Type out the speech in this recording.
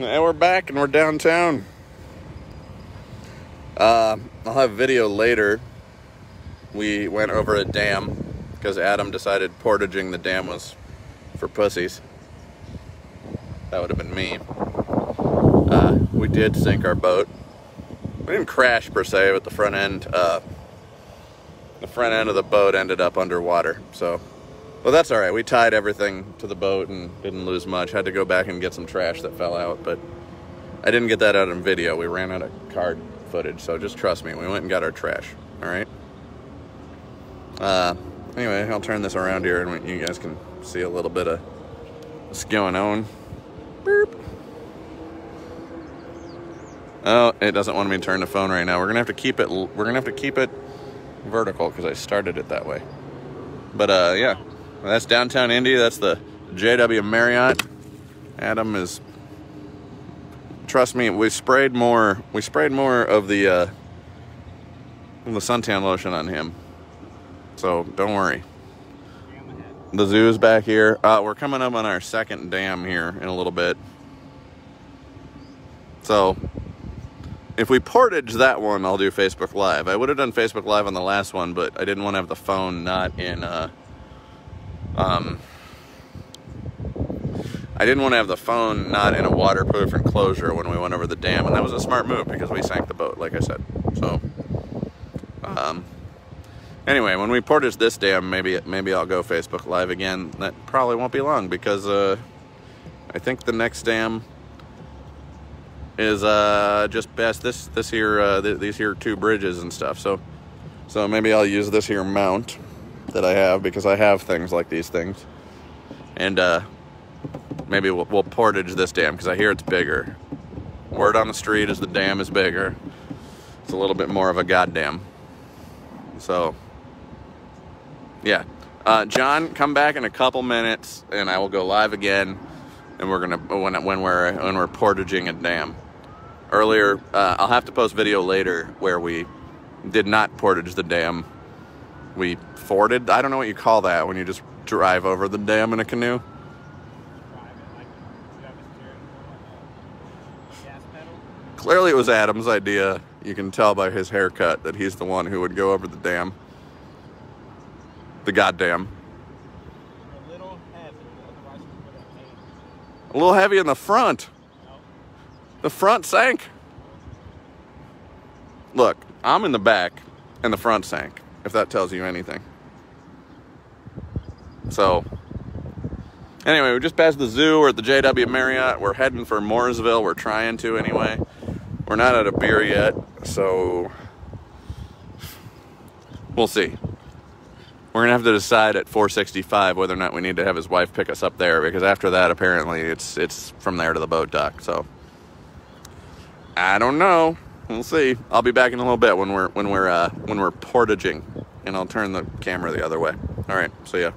And we're back and we're downtown. Uh, I'll have video later. We went over a dam because Adam decided portaging the dam was for pussies. That would have been me. Uh, we did sink our boat. We didn't crash per se, but the front end, uh, the front end of the boat ended up underwater. So, well, that's all right. We tied everything to the boat and didn't lose much. Had to go back and get some trash that fell out, but I didn't get that out in video. We ran out of card footage, so just trust me. We went and got our trash. All right. Uh, anyway, I'll turn this around here, and you guys can see a little bit of what's going on. Boop. Oh, it doesn't want me to turn the phone right now. We're gonna have to keep it. We're gonna have to keep it vertical because I started it that way. But uh, yeah, that's downtown Indy. That's the JW Marriott. Adam is. Trust me, we sprayed more. We sprayed more of the uh, the suntan lotion on him. So don't worry. The zoo is back here. Uh, we're coming up on our second dam here in a little bit. So if we portage that one, I'll do Facebook Live. I would have done Facebook Live on the last one, but I didn't want to have the phone not in, uh, um, I didn't want to have the phone not in a waterproof enclosure when we went over the dam, and that was a smart move because we sank the boat, like I said. So, um, anyway, when we portage this dam, maybe maybe I'll go Facebook Live again. That probably won't be long because uh, I think the next dam is uh, just past this this here uh, th these here two bridges and stuff. So so maybe I'll use this here mount that I have because I have things like these things, and uh, maybe we'll, we'll portage this dam because I hear it's bigger. Word on the street is the dam is bigger. It's a little bit more of a goddamn. So yeah. Uh, John, come back in a couple minutes, and I will go live again. And we're gonna when when we're when we're portaging a dam earlier. Uh, I'll have to post video later where we did not portage the dam. We forded. I don't know what you call that when you just drive over the dam in a canoe. Clearly, it was Adam's idea. You can tell by his haircut that he's the one who would go over the dam. The goddamn. A little heavy, in the front. The front sank. Look, I'm in the back and the front sank, if that tells you anything. So, anyway, we just passed the zoo. We're at the JW Marriott. We're heading for Mooresville. We're trying to anyway. We're not out of beer yet, so we'll see. We're gonna have to decide at 465 whether or not we need to have his wife pick us up there because after that, apparently, it's it's from there to the boat dock. So I don't know. We'll see. I'll be back in a little bit when we're when we're uh, when we're portaging, and I'll turn the camera the other way. All right. See ya.